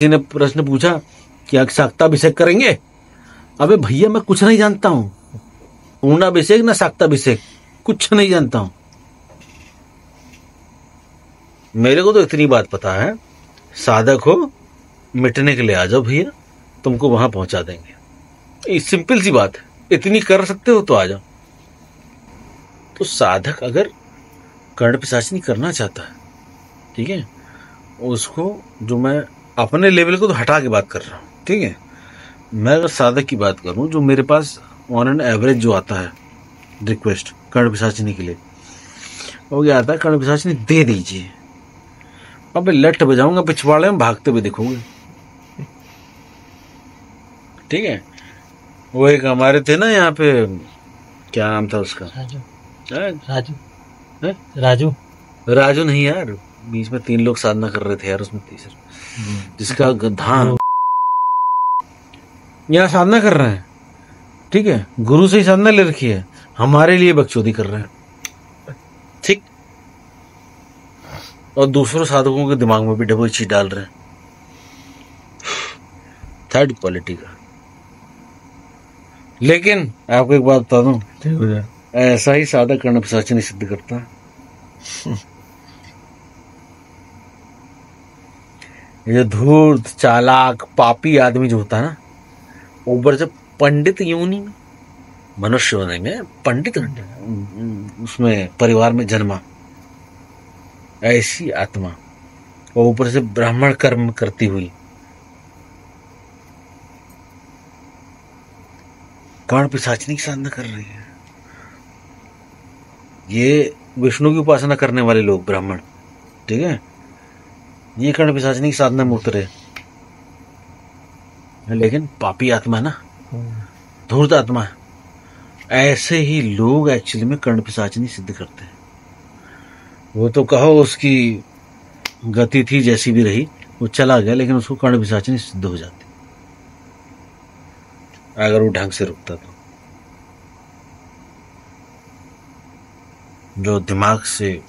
किसी ने प्रश्न पूछा कि शाक्ताभिषेक करेंगे? अबे भैया, मैं कुछ नहीं जानता हूँ। पूर्णाभिषेक ना शाक्ताभिषेक कुछ नहीं जानता हूँ। मेरे को तो इतनी बात पता है। साधक हो, मिटने के लिए आ जाओ भैया, तुमको वहाँ पहुँचा देंगे। ये सिंपल सी बात है। इतनी कर सकते हो तो आ जाओ। तो साधक अगर कर्ण पिशाचनी करना चाहता है, ठीक है, उसको जो मैं अपने लेवल को तो हटा के बात कर रहा हूँ ठीक है? मैं अगर साधक की बात करूँ जो मेरे पास ऑन एन एवरेज जो आता है रिक्वेस्ट कर्ण पिशाचनी के लिए वो क्या आता है कर्ण पिशाचनी दे दीजिए। अब लट बजाऊँगा पिछवाड़े में भागते हुए दिखोगे। ठीक है? वो एक हमारे थे ना यहाँ पे क्या नाम था उसका? राजू? राजू। हैं? राजू। राजू नहीं यार। बीच में तीन लोग साधना कर रहे थे यार उसमें तीसरा। जिसका धान। यहाँ साधना कर रहे हैं। ठीक है गुरु से ही साधना ले रखी है। हमारे लिए बकचोदी कर रहे हैं। ठीक। और दूसरों साधकों के दिमाग में भी डबल चीज़ डाल रहे हैं। थर्ड क्वालिटी का। लेकिन आपको एक बात बता दूँ? हो। ऐसा ही साधक कर्ण पिशाची नहीं सिद्ध करता। ये धूर्त, चालाक, पापी आदमी जो होता है ना ऊपर से पंडित योनि में, मनुष्य होने में पंडित उसमें परिवार में जन्मा। ऐसी आत्मा और ऊपर से ब्राह्मण कर्म करती हुई। कर्ण पिशाचनी की साधना कर रही है? ये विष्णु की उपासना करने वाले लोग ब्राह्मण, ठीक है? ये कर्ण पिशाचनी की साधना में उतरे लेकिन पापी आत्मा ना? धूर्त आत्मा ऐसे ही लोग एक्चुअली में कर्ण पिशाचनी सिद्ध करते। हैं वो तो कहो उसकी गति थी जैसी भी रही, वो चला गया, लेकिन उसको कर्ण पिशाचनी सिद्ध हो जाती। अगर वो ढंग से रुकता तो। जो दिमाग से,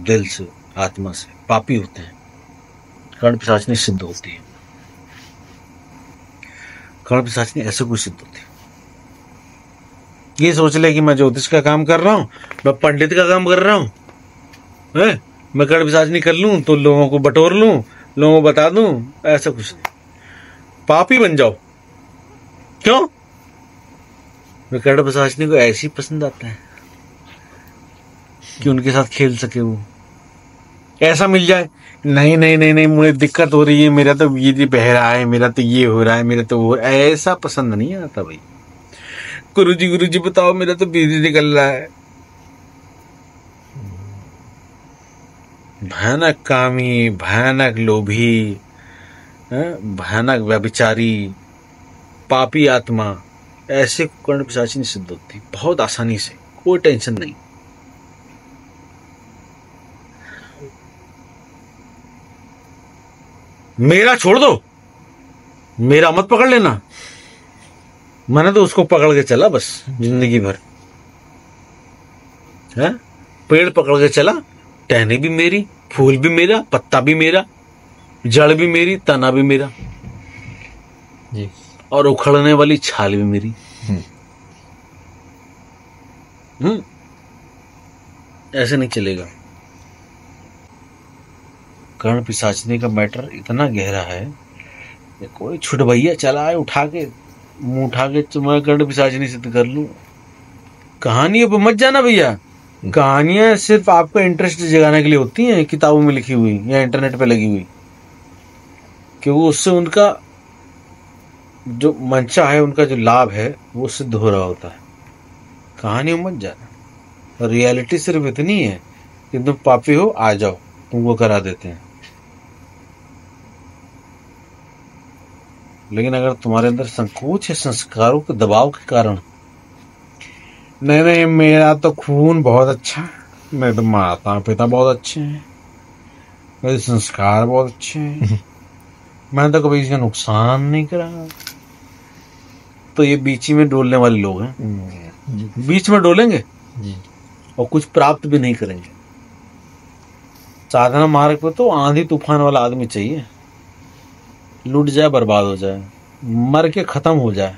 दिल से, आत्मा से पापी होते हैं। कर्ण पिशाचनी सिद्ध होती है। कर्ण पिशाचनी ऐसे कोई सिद्ध होती है। ये सोच ले कि मैं ज्योतिष का काम कर रहा हूँ, मैं पंडित का काम कर रहा हूँ मैं कर्ण पिशाचनी कर लूँ तो लोगों को बटोर लूँ, लोगों को बता दूँ, ऐसा कुछ नहीं। पापी बन जाओ। क्यों? मैं कर्ण पिशाचनी को ऐसी पसंद आता है कि उनके साथ खेल सके वो। ऐसा मिल जाए। नहीं नहीं नहीं नहीं, मुझे दिक्कत हो रही है। मेरा तो ये बह रहा है, मेरा तो ये हो रहा है, मेरा तो वो ऐसा पसंद नहीं आता भाई। गुरु जी गुरु जी बताओ, मेरा तो बिजली निकल रहा है। भयानक कामी, भयानक लोभी भयानक व्यभिचारी, पापी आत्मा। ऐसे कर्ण पिशाची नहीं सिद्ध होती। बहुत आसानी से, कोई टेंशन नहीं। मेरा छोड़ दो। मेरा मत पकड़ लेना। मैंने तो उसको पकड़ के चला बस ज़िंदगी भर। है? पेड़ पकड़ के चला टहनी भी मेरी फूल भी मेरा पत्ता भी मेरा जड़ भी मेरी तना भी मेरा। जी। और उखड़ने वाली छाल भी मेरी। हम्म। ऐसे नहीं चलेगा। कर्ण पिसाचने का मैटर इतना गहरा है कि कोई छुटभैया चला है उठा के मुँह उठा के तो मैं कर्ण पिसाचनी सिद्ध कर लूँ। कहानियों पे मत जाना भैया। कहानियाँ सिर्फ़ आपका इंटरेस्ट जगाने के लिए होती हैं, किताबों में लिखी हुई या इंटरनेट पे लगी हुई। कि वो उससे उनका जो मंशा है, उनका जो लाभ है, वो सिद्ध हो रहा होता है। कहानी मत जाना। रियलिटी सिर्फ़ इतनी है कि तुम पापी हो, आ जाओ, तुमको करा देते हैं। लेकिन अगर तुम्हारे अंदर संकोच है संस्कारों के दबाव के कारण नहीं नहीं मेरा तो खून बहुत अच्छा है। मेरे तो माता पिता बहुत अच्छे हैं। मेरे संस्कार बहुत अच्छे हैं। मैंने तो कभी इसका नुकसान नहीं करा। तो ये बीच में डोलने वाले लोग हैं। बीच में डोलेंगे? और कुछ प्राप्त भी नहीं करेंगे। साधना मार्ग पर तो आंधी तूफ़ान वाला आदमी चाहिए। लूट जाए बर्बाद हो जाए मर के खत्म हो जाए।